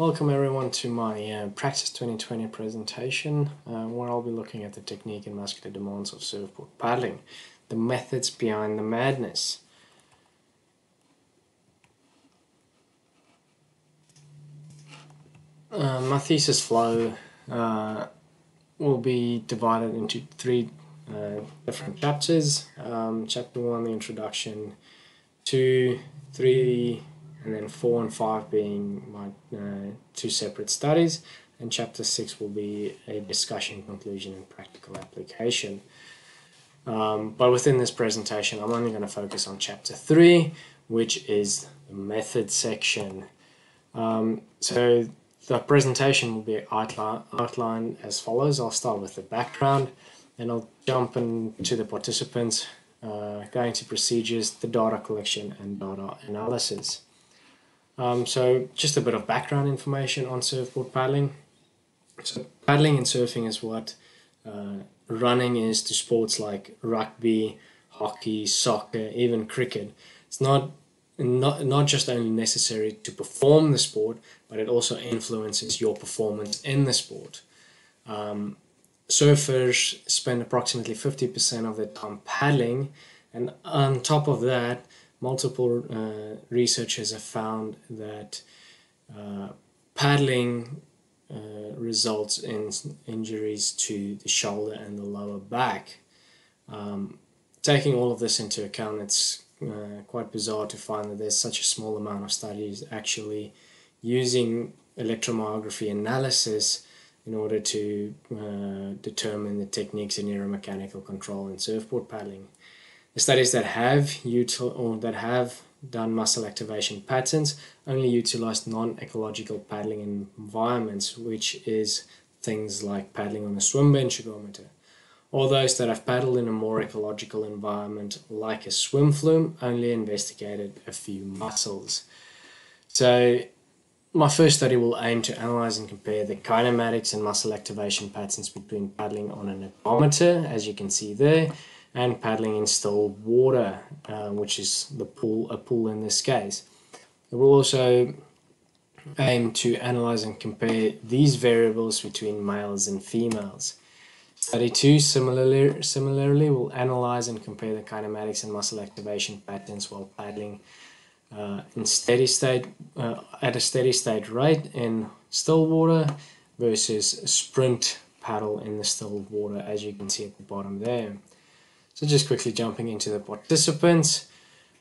Welcome everyone to my uh, Praxis 2020 presentation uh, where I'll be looking at the technique and muscular demands of surfboard paddling, the methods behind the madness. Uh, my thesis flow uh, will be divided into three uh, different chapters. Um, chapter 1, the introduction, 2, 3, 4 and 5 being my uh, two separate studies, and chapter 6 will be a discussion, conclusion, and practical application. Um, but within this presentation, I'm only going to focus on chapter 3, which is the method section. Um, so the presentation will be outline, outlined as follows. I'll start with the background, then I'll jump into the participants, uh, going to procedures, the data collection, and data analysis. Um, so just a bit of background information on surfboard paddling. So paddling and surfing is what uh, running is to sports like rugby, hockey, soccer, even cricket. It's not not not just only necessary to perform the sport, but it also influences your performance in the sport. Um, surfers spend approximately 50% of their time paddling, and on top of that, multiple uh, researchers have found that uh, paddling uh, results in injuries to the shoulder and the lower back. Um, taking all of this into account, it's uh, quite bizarre to find that there's such a small amount of studies actually using electromyography analysis in order to uh, determine the techniques in neuromechanical control in surfboard paddling. Studies that have util or that have done muscle activation patterns only utilized non-ecological paddling environments, which is things like paddling on a swim bench ergometer. All those that have paddled in a more ecological environment, like a swim flume, only investigated a few muscles. So, my first study will aim to analyze and compare the kinematics and muscle activation patterns between paddling on an ergometer, as you can see there, and paddling in still water, uh, which is the pool, a pool in this case. It will also aim to analyze and compare these variables between males and females. Study 2 similarly, similarly will analyze and compare the kinematics and muscle activation patterns while paddling uh, in steady state uh, at a steady state rate in still water versus sprint paddle in the still water as you can see at the bottom there. So just quickly jumping into the participants.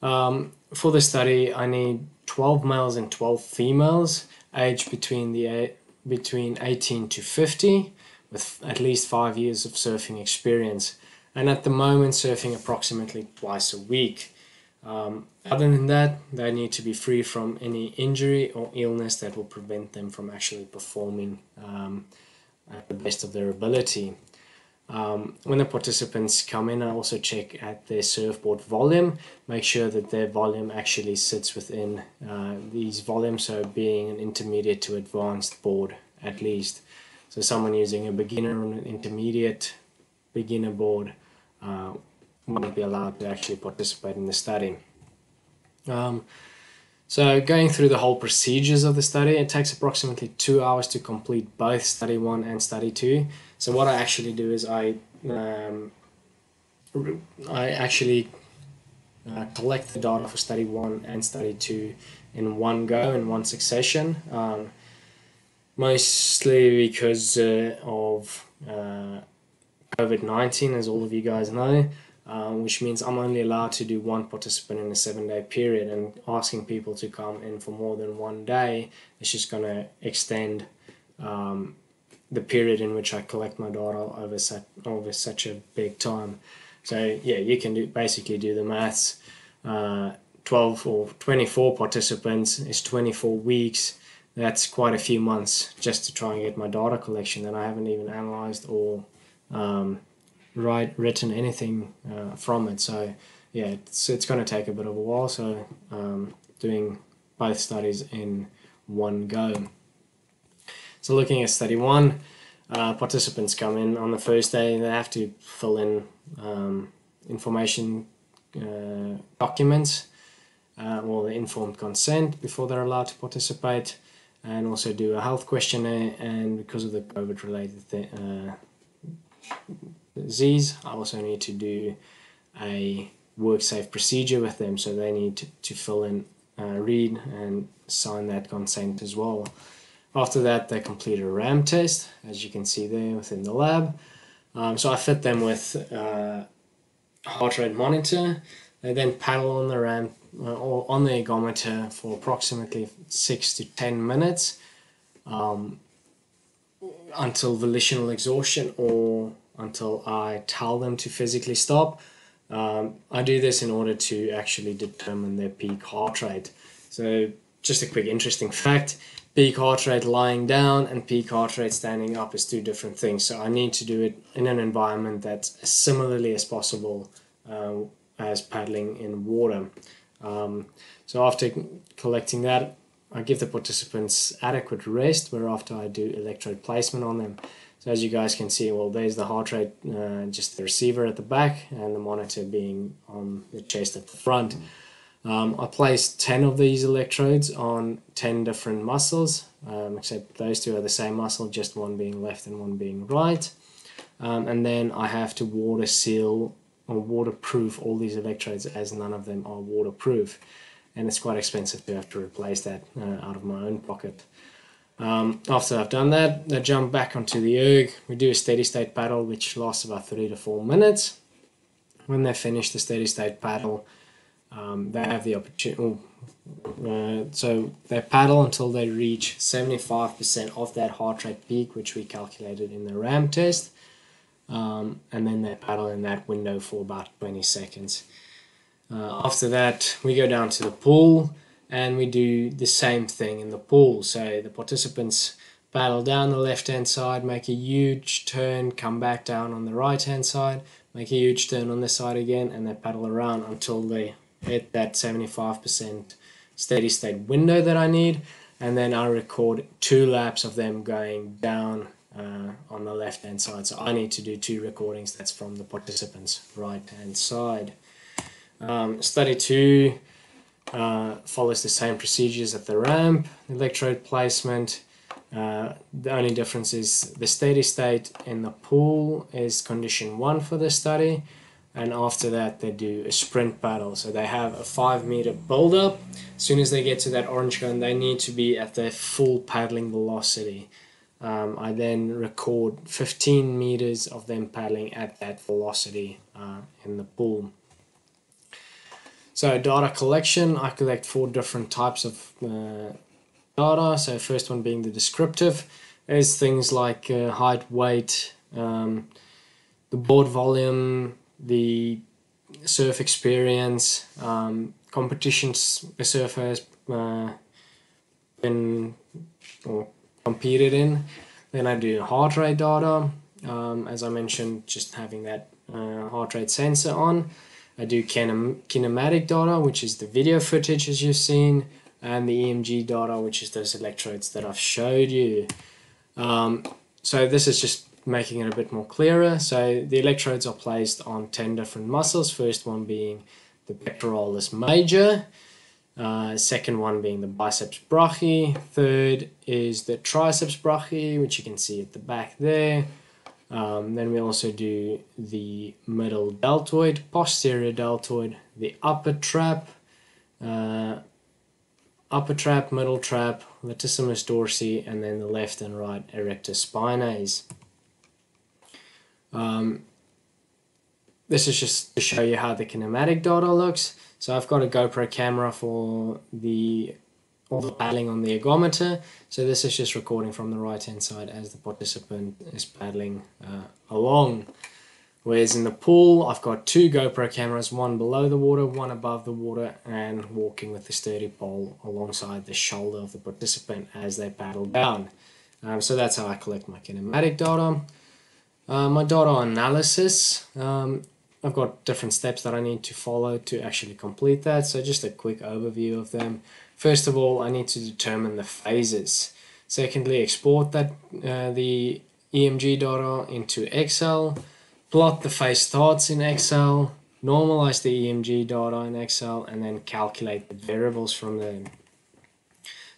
Um, for the study, I need 12 males and 12 females, aged between the between 18 to 50, with at least five years of surfing experience, and at the moment surfing approximately twice a week. Um, other than that, they need to be free from any injury or illness that will prevent them from actually performing um, at the best of their ability. Um, when the participants come in, I also check at their surfboard volume, make sure that their volume actually sits within uh, these volumes, so being an intermediate to advanced board at least. So someone using a beginner or an intermediate beginner board uh, won't be allowed to actually participate in the study. Um, so going through the whole procedures of the study, it takes approximately two hours to complete both study one and study two. So what I actually do is I um, I actually uh, collect the data for study one and study two in one go in one succession. Um, mostly because uh, of uh, COVID nineteen, as all of you guys know. Um, which means I'm only allowed to do one participant in a seven day period, and asking people to come in for more than one day is just going to extend um, the period in which I collect my data over such over such a big time. So yeah, you can do basically do the maths. Uh, 12 or 24 participants is 24 weeks. That's quite a few months just to try and get my data collection that I haven't even analyzed or um, write written anything uh, from it. So yeah, it's it's going to take a bit of a while. So um, doing both studies in one go. So looking at study one, uh, participants come in on the first day. They have to fill in um, information uh, documents uh, or the informed consent before they're allowed to participate. and also do a health questionnaire. And because of the COVID related th- uh, disease, I also need to do a work safe procedure with them. So they need to, to fill in, uh, read, and sign that consent as well. After that, they complete a ramp test, as you can see there within the lab. Um, so I fit them with uh, heart rate monitor. They then paddle on the ramp uh, or on the ergometer for approximately six to ten minutes um, until volitional exhaustion or until I tell them to physically stop. Um, I do this in order to actually determine their peak heart rate. So, just a quick interesting fact peak heart rate lying down and peak heart rate standing up is two different things. So, I need to do it in an environment that's as similarly as possible uh, as paddling in water. Um, so, after collecting that, I give the participants adequate rest, whereafter I do electrode placement on them. So as you guys can see, well, there's the heart rate, uh, just the receiver at the back and the monitor being on the chest at the front. Um, I placed 10 of these electrodes on 10 different muscles, um, except those two are the same muscle, just one being left and one being right. Um, and then I have to water seal or waterproof all these electrodes as none of them are waterproof. And it's quite expensive to have to replace that uh, out of my own pocket. Um, after I've done that, I jump back onto the erg. We do a steady state paddle, which lasts about three to four minutes. When they finish the steady state paddle, um, they have the opportunity. Uh, so they paddle until they reach 75% of that heart rate peak, which we calculated in the ramp test. Um, and then they paddle in that window for about 20 seconds. Uh, after that, we go down to the pool and we do the same thing in the pool. So the participants paddle down the left hand side, make a huge turn, come back down on the right hand side, make a huge turn on this side again, and they paddle around until they hit that 75% steady state window that I need. And then I record two laps of them going down uh, on the left hand side. So I need to do two recordings. That's from the participants' right hand side. Um, study two uh, follows the same procedures at the ramp, electrode placement. Uh, the only difference is the steady state in the pool is condition one for the study, and after that they do a sprint paddle. So they have a five meter build up. As soon as they get to that orange cone, they need to be at their full paddling velocity. Um, I then record 15 meters of them paddling at that velocity uh, in the pool. So data collection, I collect four different types of uh, data. So first one being the descriptive is things like uh, height, weight, um, the board volume, the surf experience, um, competitions the surfer has uh, been or competed in. Then I do heart rate data. Um, as I mentioned, just having that uh, heart rate sensor on. I do kinem kinematic data, which is the video footage as you've seen, and the EMG data, which is those electrodes that I've showed you. Um, so this is just making it a bit more clearer. So the electrodes are placed on 10 different muscles, first one being the pectoralis major, uh, second one being the biceps brachii, third is the triceps brachii, which you can see at the back there, um, then we also do the middle deltoid, posterior deltoid, the upper trap, uh, upper trap, middle trap, latissimus dorsi, and then the left and right erector spinae. Um, this is just to show you how the kinematic data looks. So I've got a GoPro camera for the the paddling on the ergometer. So this is just recording from the right hand side as the participant is paddling uh, along. Whereas in the pool, I've got two GoPro cameras, one below the water, one above the water, and walking with the sturdy pole alongside the shoulder of the participant as they paddle down. Um, so that's how I collect my kinematic data. Uh, my data analysis, um, I've got different steps that I need to follow to actually complete that. So just a quick overview of them. First of all, I need to determine the phases. Secondly, export that uh, the EMG data into Excel, plot the phase starts in Excel, normalize the EMG data in Excel, and then calculate the variables from them.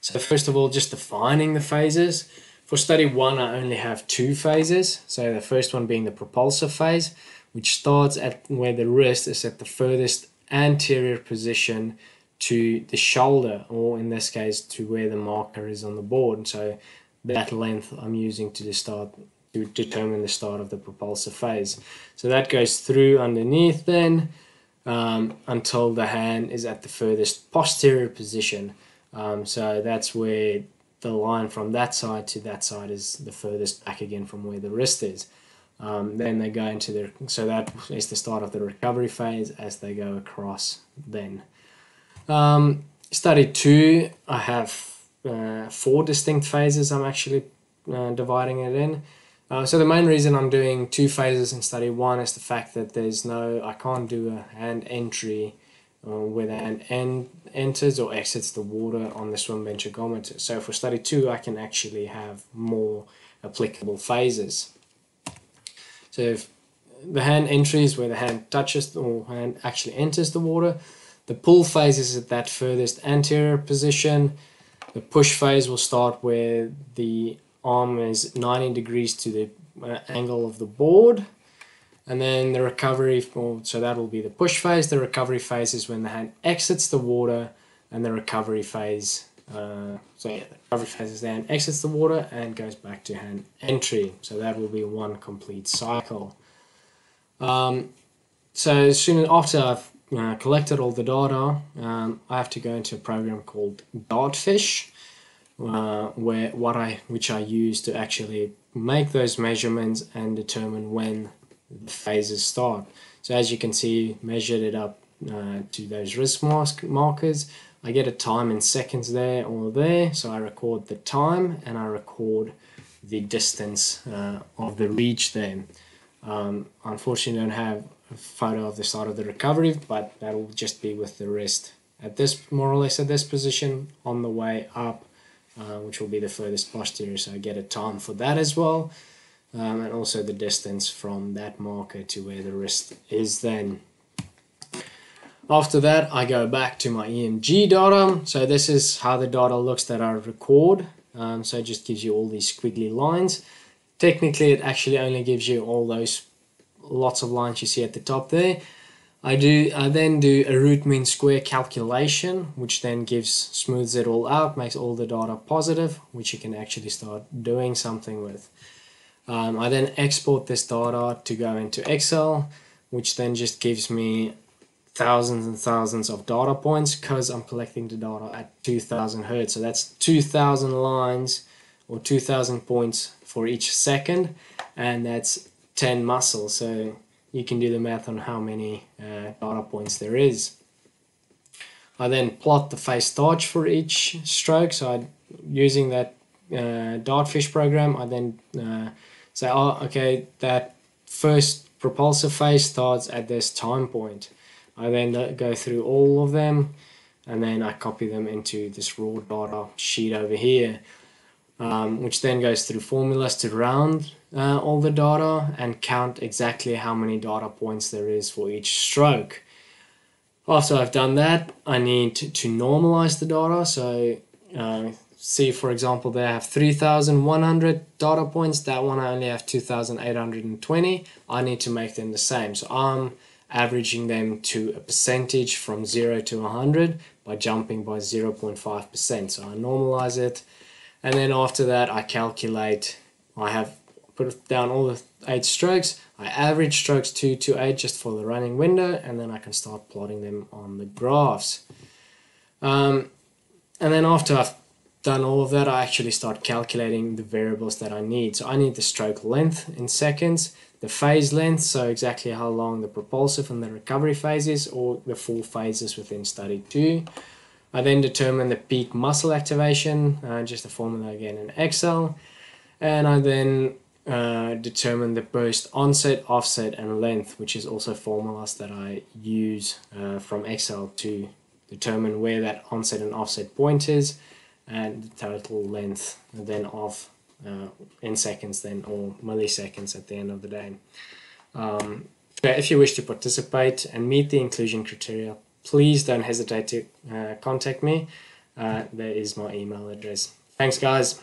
So first of all, just defining the phases. For study one, I only have two phases. So the first one being the propulsive phase, which starts at where the wrist is at the furthest anterior position to the shoulder, or in this case, to where the marker is on the board. So that length I'm using to start to determine the start of the propulsive phase. So that goes through underneath then um, until the hand is at the furthest posterior position. Um, so that's where the line from that side to that side is the furthest back again from where the wrist is. Um, then they go into the so that is the start of the recovery phase as they go across then. Um, study two, I have uh, four distinct phases I'm actually uh, dividing it in. Uh, so the main reason I'm doing two phases in study one is the fact that there's no, I can't do a hand entry uh, where the hand en enters or exits the water on the swim bench ergometer. So for study two, I can actually have more applicable phases. So if the hand entry is where the hand touches or hand actually enters the water. The pull phase is at that furthest anterior position. The push phase will start where the arm is 90 degrees to the uh, angle of the board. And then the recovery, so that will be the push phase. The recovery phase is when the hand exits the water, and the recovery phase, uh, so yeah, the recovery phase is the hand exits the water and goes back to hand entry. So that will be one complete cycle. Um, so as soon after I've uh, collected all the data, I have to go into a program called Dartfish uh, where what I which I use to actually make those measurements and determine when the phases start. So as you can see, measured it up uh, to those wrist mask markers. I get a time in seconds there or there, so I record the time and I record the distance uh, of the reach there. Um, unfortunately, I don't have photo of the start of the recovery, but that'll just be with the wrist at this more or less at this position on the way up uh, which will be the furthest posterior, so I get a time for that as well. Um, and also the distance from that marker to where the wrist is then. After that, I go back to my EMG data. So this is how the data looks that I record. Um, so it just gives you all these squiggly lines. Technically, it actually only gives you all those lots of lines you see at the top there. I do I then do a root mean square calculation which then gives smooths it all out makes all the data positive which you can actually start doing something with um, I then export this data to go into Excel which then just gives me thousands and thousands of data points because I'm collecting the data at 2000 hertz so that's 2000 lines or 2000 points for each second and that's 10 muscles so you can do the math on how many uh, data points there is. I then plot the phase starts for each stroke. So I, using that uh, Dartfish program, I then uh, say, oh, okay, that first propulsive phase starts at this time point. I then go through all of them and then I copy them into this raw data sheet over here um, which then goes through formulas to round uh, all the data and count exactly how many data points there is for each stroke. After I've done that, I need to, to normalize the data. So uh, see, for example, there I have 3,100 data points. That one I only have 2,820. I need to make them the same. So I'm averaging them to a percentage from 0 to 100 by jumping by 0.5%. So I normalize it and then after that I calculate I have put down all the eight strokes. I average strokes 2 to 8 just for the running window and then I can start plotting them on the graphs. Um, and then after I've done all of that I actually start calculating the variables that I need. So I need the stroke length in seconds the phase length so exactly how long the propulsive and the recovery phase is or the full phases within study 2 I then determine the peak muscle activation, uh, just a formula again in Excel. And I then uh, determine the burst onset, offset, and length, which is also formulas that I use uh, from Excel to determine where that onset and offset point is and the total length then of uh, in seconds then or milliseconds at the end of the day. Um, if you wish to participate and meet the inclusion criteria, please don't hesitate to uh, contact me. uh, there is my email address. Thanks, guys.